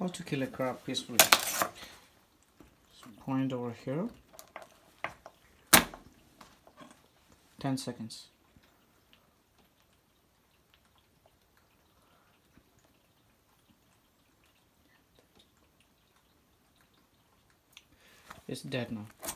How to kill a crab peacefully. Point over here. 10 seconds. It's dead now.